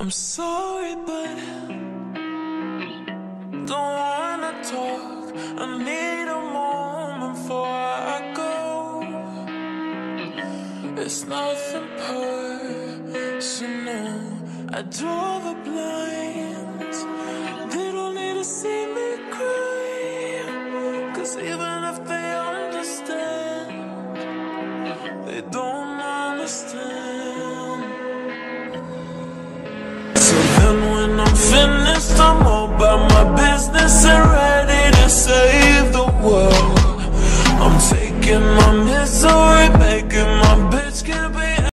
I'm sorry, but don't wanna talk. I need a moment before I go. It's nothing personal. I draw the blinds. They don't need to see me cry. Cause even if they understand, they don't understand. has the serenity to save the world. I'm taking my misery